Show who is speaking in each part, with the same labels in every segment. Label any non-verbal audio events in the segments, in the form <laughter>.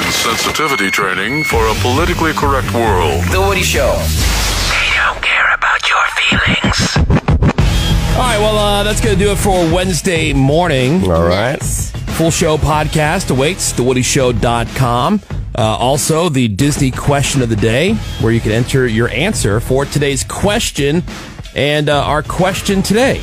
Speaker 1: begins sensitivity training for a politically correct world.
Speaker 2: The Woody Show.
Speaker 3: They don't care about your feelings.
Speaker 4: All right, well, uh, that's going to do it for Wednesday morning.
Speaker 5: All right.
Speaker 4: Full show podcast awaits, thewoodyshow.com. Uh, also, the Disney question of the day, where you can enter your answer for today's question. And uh, our question today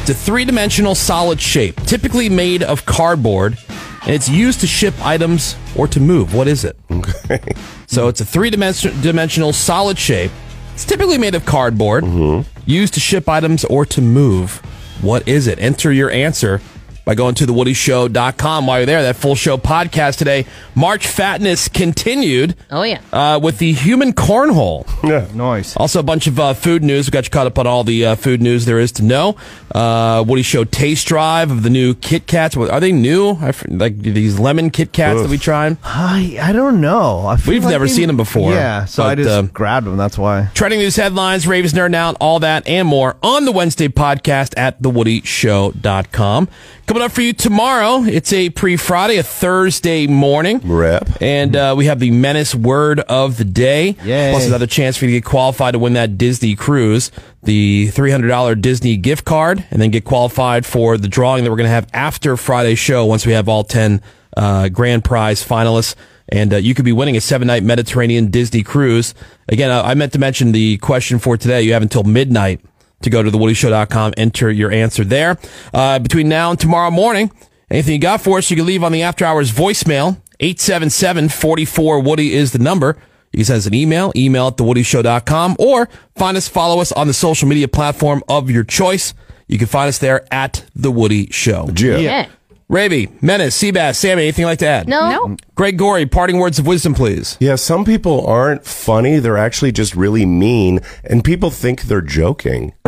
Speaker 4: it's a three dimensional solid shape, typically made of cardboard, and it's used to ship items or to move. What is it?
Speaker 5: Okay.
Speaker 4: So it's a three dimensional solid shape. It's typically made of cardboard, mm-hmm. used to ship items or to move. What is it? Enter your answer by going to thewoodyshow.com. While you're there, that full show podcast today, March Fatness continued
Speaker 6: Oh, yeah.
Speaker 4: uh, with the human cornhole.
Speaker 5: Yeah.
Speaker 7: Nice.
Speaker 4: Also, a bunch of uh, food news. We got you caught up on all the uh, food news there is to know. Uh, Woody Show taste drive of the new Kit Kats. Are they new? I f- like these lemon Kit Kats that we tried.
Speaker 7: I I don't know. I feel
Speaker 4: We've
Speaker 7: like
Speaker 4: never
Speaker 7: they-
Speaker 4: seen them before,
Speaker 7: Yeah, so I just
Speaker 4: uh,
Speaker 7: grabbed them. That's why.
Speaker 4: Trending news headlines, Raby's Nerd Out, all that and more on the Wednesday podcast at thewoodyshow.com. Coming up for you tomorrow, it's a pre-Friday, a Thursday morning.
Speaker 5: Rep.
Speaker 4: And uh, we have the Menace Word of the Day.
Speaker 7: Yay.
Speaker 4: Plus another chance for you to get qualified to win that Disney cruise, the $300 Disney gift card, and then get qualified for the drawing that we're going to have after Friday's show once we have all 10 uh, grand prize finalists. And uh, you could be winning a seven night Mediterranean Disney cruise. Again, I meant to mention the question for today. You have until midnight to go to thewoodyshow.com, enter your answer there. Uh, between now and tomorrow morning, anything you got for us, you can leave on the after hours voicemail. 877-44-WOODY is the number. You can send us an email, email at thewoodyshow.com, or find us, follow us on the social media platform of your choice. You can find us there at The Woody Show.
Speaker 5: Jim.
Speaker 6: Yeah.
Speaker 4: Raby, Menace, Seabass, Sammy, anything you'd like to add?
Speaker 6: No. No. Mm.
Speaker 4: Greg Gorey, parting words of wisdom, please.
Speaker 5: Yeah, some people aren't funny. They're actually just really mean, and people think they're joking. <laughs>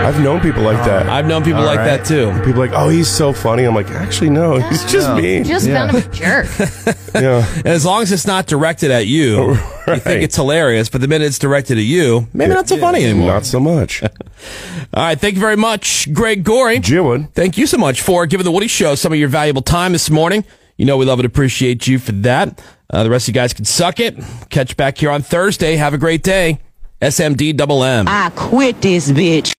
Speaker 5: I've known people like that.
Speaker 4: I've known people like that too.
Speaker 5: People like, oh, he's so funny. I'm like, actually, no, he's just mean.
Speaker 6: Just
Speaker 7: Yeah.
Speaker 6: kind of a jerk. <laughs>
Speaker 5: yeah.
Speaker 4: And <laughs> as long as it's not directed at you, <laughs> you think it's hilarious. But the minute it's directed at you, maybe not so funny anymore.
Speaker 5: Not so much. <laughs>
Speaker 4: All right. Thank you very much, Greg Gorey.
Speaker 5: Jim would.
Speaker 4: Thank you so much for giving the Woody Show some of your valuable time this morning. You know we love and appreciate you for that. Uh, the rest of you guys can suck it. Catch back here on Thursday. Have a great day. SMD double M.
Speaker 8: I quit this bitch.